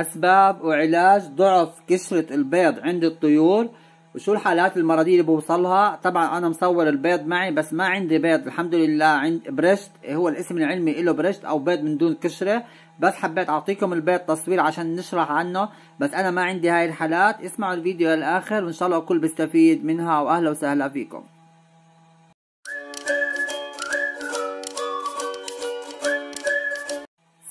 أسباب وعلاج ضعف قشرة البيض عند الطيور. وشو الحالات المرضية اللي بوصلها؟ طبعا أنا مصور البيض معي بس ما عندي بيض. الحمد لله عند برشت هو الاسم العلمي له برشت أو بيض من دون قشرة بس حبيت أعطيكم البيض تصوير عشان نشرح عنه بس أنا ما عندي هاي الحالات. اسمعوا الفيديو للآخر وإن شاء الله الكل بيستفيد منها وأهلا وسهلا فيكم.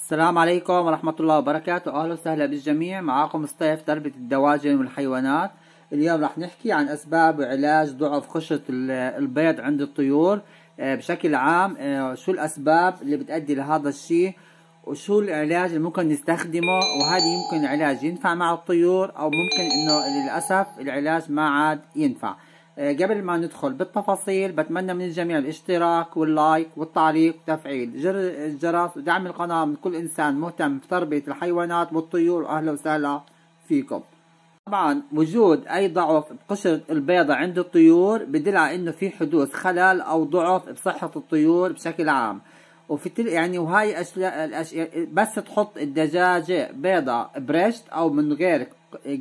السلام عليكم ورحمة الله وبركاته. أهلا وسهلا بالجميع. معاكم مصطفى تربية الدواجن والحيوانات. اليوم رح نحكي عن أسباب وعلاج ضعف قشرة البيض عند الطيور. آه، بشكل عام آه، شو الأسباب اللي بتأدي لهذا الشيء؟ وشو العلاج اللي ممكن نستخدمه؟ وهذا يمكن العلاج ينفع مع الطيور أو ممكن إنه للأسف العلاج ما عاد ينفع. قبل ما ندخل بالتفاصيل بتمنى من الجميع الاشتراك واللايك والتعليق وتفعيل جر الجرس ودعم القناة من كل إنسان مهتم بتربية الحيوانات والطيور. أهلا وسهلا فيكم. طبعا وجود أي ضعف بقشرة البيضة عند الطيور بدل على إنه في حدوث خلل أو ضعف بصحة الطيور بشكل عام. وفي تل يعني وهاي أشياء الأشياء بس تحط الدجاجة بيضة بريشت أو من غير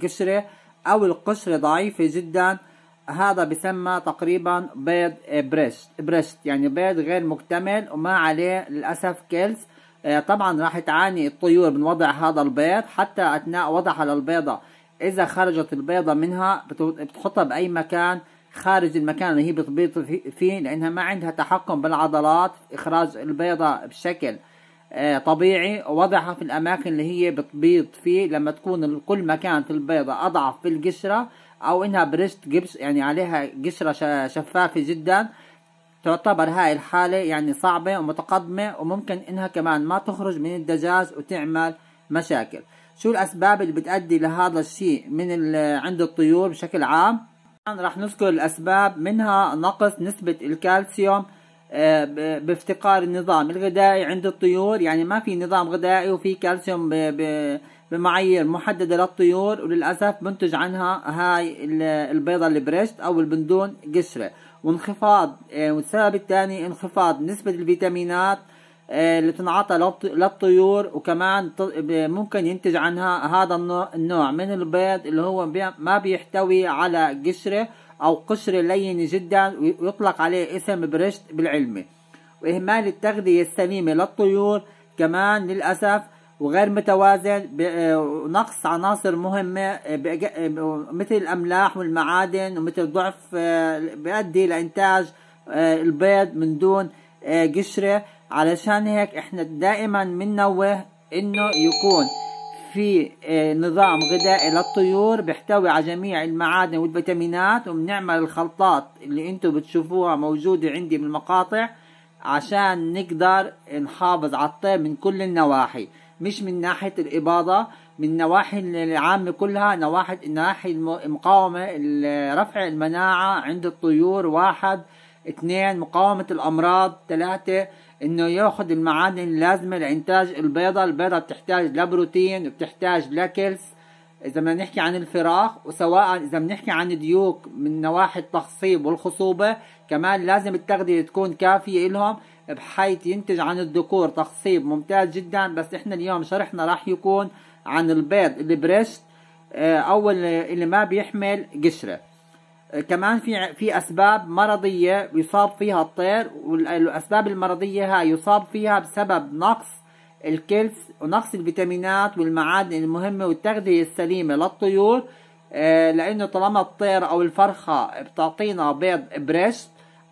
قشرة أو القشرة ضعيفة جدا هذا بسمى تقريبا بيض بريشت بريشت يعني بيض غير مكتمل وما عليه للأسف كلس آه، طبعا راح تعاني الطيور من وضع هذا البيض. حتى أثناء وضعها للبيضة إذا خرجت البيضة منها بتحطها بأي مكان خارج المكان اللي هي بتبيض فيه لأنها ما عندها تحكم بالعضلات إخراج البيضة بشكل آه، طبيعي. ووضعها في الأماكن اللي هي بتبيض فيه. لما تكون كل مكان في البيضة أضعف في القشرة أو إنها برشت جبس يعني عليها قشرة شفافة جدا تعتبر هاي الحالة يعني صعبة ومتقدمة وممكن إنها كمان ما تخرج من الدجاج وتعمل مشاكل. شو الأسباب اللي بتأدي لهذا الشيء من عند الطيور بشكل عام؟ راح نذكر الأسباب منها نقص نسبة الكالسيوم آه، بافتقار النظام الغذائي عند الطيور يعني ما في نظام غذائي وفي كالسيوم بمعايير محددة للطيور وللأسف بنتج عنها هاي البيضة البريشت أو البندون قشرة. وانخفاض آه، والسبب الثاني انخفاض نسبة الفيتامينات آه، اللي تنعطى للطيور وكمان ممكن ينتج عنها هذا النوع من البيض اللي هو ما بيحتوي على قشرة أو قشرة لينة جدا ويطلق عليه اسم برشت بالعلمي. وإهمال التغذية السليمة للطيور كمان للأسف وغير متوازن آه، نقص عناصر مهمة آه، مثل الأملاح والمعادن ومثل ضعف بيؤدي لإنتاج البيض من دون قشرة. علشان هيك إحنا دائما بننوه إنه يكون في آه، نظام غذائي للطيور بيحتوي على جميع المعادن والفيتامينات. وبنعمل الخلطات اللي أنتم بتشوفوها موجودة عندي بالمقاطع عشان نقدر نحافظ على الطير من كل النواحي. مش من ناحية الإباضة من النواحي العامة كلها نواحي نواحي المقاومة رفع المناعة عند الطيور واحد. اثنين مقاومة الأمراض. ثلاثة إنه يأخذ المعادن اللازمة لإنتاج البيضة. البيضة بتحتاج لبروتين وبتحتاج لكلس إذا بدنا نحكي عن الفراخ وسواء إذا بنحكي عن ديوك من نواحي التخصيب والخصوبة كمان لازم التغذية تكون كافية لهم بحيث ينتج عن الذكور تخصيب ممتاز جدا بس إحنا اليوم شرحنا راح يكون عن البيض اللي بريشت آه، أو اللي ما بيحمل قشرة. كمان في في أسباب مرضية يصاب فيها الطير والأسباب المرضية هاي يصاب فيها بسبب نقص الكلس ونقص الفيتامينات والمعادن المهمة والتغذية السليمة للطيور. آه، لأنه طالما الطير أو الفرخة بتعطينا بيض بريشت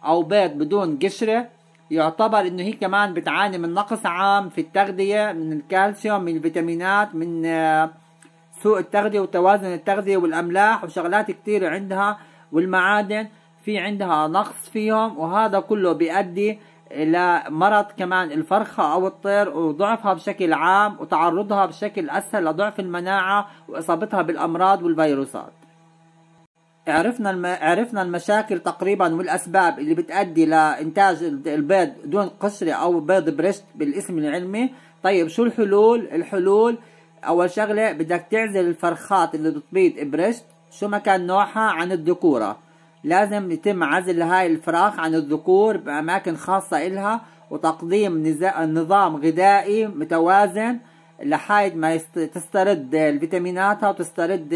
أو بيض بدون قشرة يعتبر إنه هي كمان بتعاني من نقص عام في التغذية من الكالسيوم من الفيتامينات من آه، سوء التغذية وتوازن التغذية والأملاح وشغلات كتير عندها والمعادن في عندها نقص فيهم وهذا كله بيؤدي إلى مرض كمان الفرخة أو الطير وضعفها بشكل عام وتعرضها بشكل أسهل لضعف المناعة وإصابتها بالأمراض والفيروسات. عرفنا الم... عرفنا المشاكل تقريبا والأسباب اللي بتؤدي لإنتاج البيض دون قشرة أو بيض بريست بالاسم العلمي. طيب شو الحلول؟ الحلول أول شغلة بدك تعزل الفرخات اللي بتبيض بريست. شو ما كان نوعها؟ عن الذكورة. لازم يتم عزل هاي الفراخ عن الذكور بأماكن خاصة إلها وتقديم نظام غذائي متوازن لحد ما تسترد الفيتاميناتها وتسترد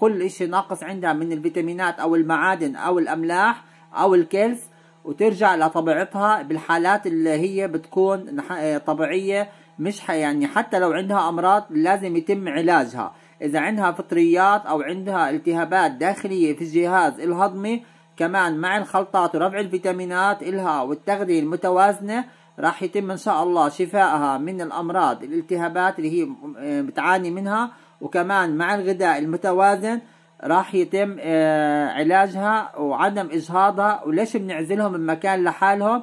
كل إشي ناقص عندها من الفيتامينات أو المعادن أو الأملاح أو الكلس وترجع لطبيعتها بالحالات اللي هي بتكون طبيعية مش يعني حتى لو عندها أمراض لازم يتم علاجها. إذا عندها فطريات أو عندها التهابات داخلية في الجهاز الهضمي كمان مع الخلطات ورفع الفيتامينات إلها والتغذية المتوازنة راح يتم إن شاء الله شفائها من الأمراض الالتهابات اللي هي بتعاني منها وكمان مع الغذاء المتوازن راح يتم آه، علاجها وعدم إجهاضها وليش بنعزلهم من مكان لحالهم؟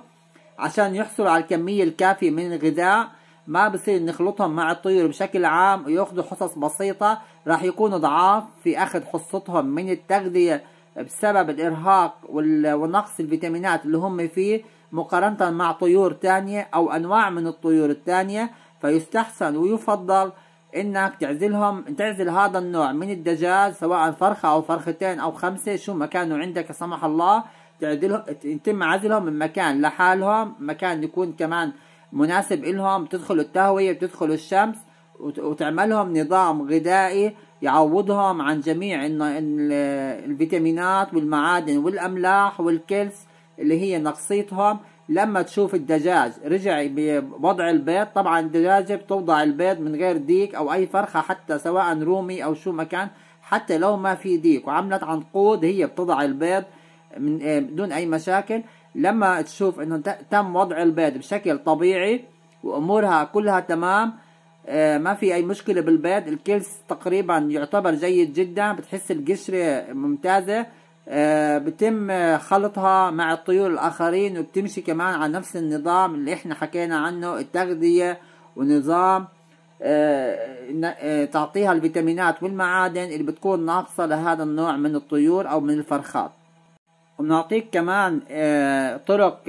عشان يحصلوا على الكمية الكافية من الغذاء. ما بصير نخلطهم مع الطيور بشكل عام وياخذوا حصص بسيطة. راح يكونوا ضعاف في أخذ حصتهم من التغذية بسبب الإرهاق ونقص الفيتامينات اللي هم فيه مقارنة مع طيور تانية أو أنواع من الطيور التانية. فيستحسن ويفضل إنك تعزلهم تعزل هذا النوع من الدجاج سواء فرخة أو فرختين أو خمسة شو ما كانوا عندك سمح الله. تعدلهم يتم عزلهم من مكان لحالهم مكان يكون كمان مناسب إلهم. تدخلوا التهوية بتدخلوا الشمس وتعملهم نظام غذائي يعوضهم عن جميع الفيتامينات والمعادن والأملاح والكلس اللي هي نقصيتهم. لما تشوف الدجاج رجع بوضع البيض طبعا الدجاجة بتوضع البيض من غير ديك أو أي فرخة حتى سواء رومي أو شو ما كان حتى لو ما في ديك. وعملت عنقود هي بتضع البيض من آه، بدون أي مشاكل. لما تشوف إنه تم وضع البيض بشكل طبيعي وأمورها كلها تمام آه، ما في أي مشكلة بالبيض. الكلس تقريبا يعتبر جيد جدا بتحس القشرة ممتازة. بتم خلطها مع الطيور الآخرين وبتمشي كمان على نفس النظام اللي إحنا حكينا عنه التغذية ونظام آه، آه، تعطيها الفيتامينات والمعادن اللي بتكون ناقصة لهذا النوع من الطيور أو من الفرخات. وبنعطيك كمان طرق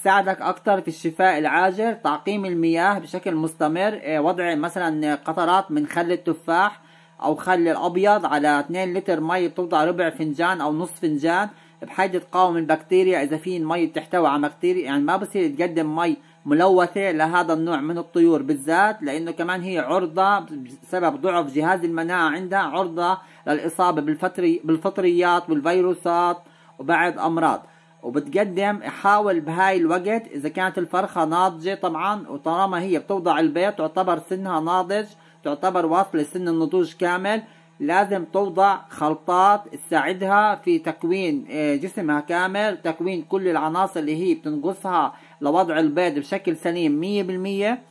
تساعدك أكتر في الشفاء العاجل تعقيم المياه بشكل مستمر وضع مثلا قطرات من خل التفاح أو خل الأبيض على 2 لتر مي بتوضع ربع فنجان أو نص فنجان بحيث تقاوم البكتيريا. إذا في المي بتحتوي على بكتيريا يعني ما بصير تقدم مي ملوثة لهذا النوع من الطيور بالذات لأنه كمان هي عرضة بسبب ضعف جهاز المناعة عندها عرضة للإصابة بالفطري بالفطريات والفيروسات وبعد أمراض. وبتقدم حاول بهاي الوقت إذا كانت الفرخة ناضجة طبعا وطالما هي بتوضع البيض تعتبر سنها ناضج تعتبر واصلة سن النضوج كامل لازم توضع خلطات تساعدها في تكوين آه، جسمها كامل تكوين كل العناصر اللي هي بتنقصها لوضع البيض بشكل سليم مية بالمية.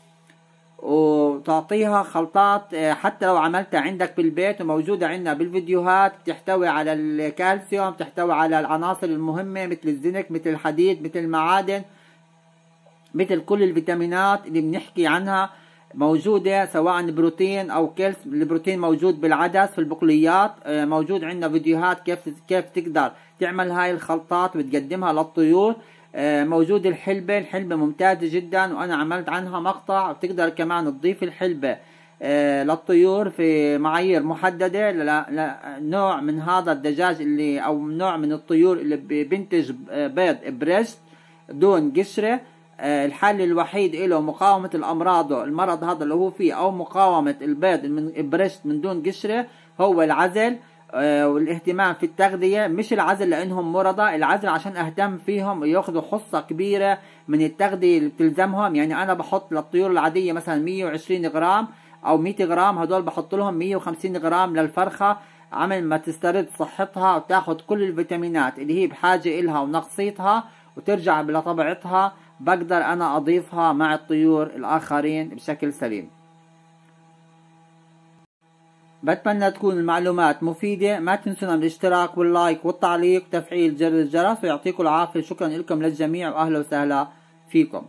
وتعطيها خلطات آه، حتى لو عملتها عندك بالبيت وموجودة عندنا بالفيديوهات بتحتوي على الكالسيوم بتحتوي على العناصر المهمة مثل الزنك مثل الحديد مثل المعادن مثل كل الفيتامينات اللي بنحكي عنها. موجودة سواء بروتين أو كلس البروتين موجود بالعدس في البقوليات آه، موجود عندنا فيديوهات كيف كيف تقدر تعمل هاي الخلطات وتقدمها للطيور. آه، موجود الحلبة الحلبة ممتازة جدا وأنا عملت عنها مقطع وتقدر كمان تضيف الحلبة آه، للطيور في معايير محددة لنوع من هذا الدجاج اللي أو نوع من الطيور اللي بينتج بيض بريست دون قشرة. الحل الوحيد له مقاومة الأمراض المرض هذا اللي هو فيه أو مقاومة البيض من برشت من دون قشرة هو العزل آه، والاهتمام في التغذية مش العزل لأنهم مرضى العزل عشان أهتم فيهم ياخذوا حصة كبيرة من التغذية اللي بتلزمهم. يعني أنا بحط للطيور العادية مثلا 120 غرام أو 100 غرام هدول بحط لهم 150 غرام للفرخة. عمل ما تسترد صحتها وتاخذ كل الفيتامينات اللي هي بحاجة إلها ونقصيتها وترجع لطبيعتها. بقدر أنا أضيفها مع الطيور الآخرين بشكل سليم. بتمنى تكون المعلومات مفيدة. ما تنسونا من الاشتراك واللايك والتعليق. وتفعيل جرس الجرس. ويعطيكم العافية. شكرا لكم للجميع وأهلا وسهلا فيكم.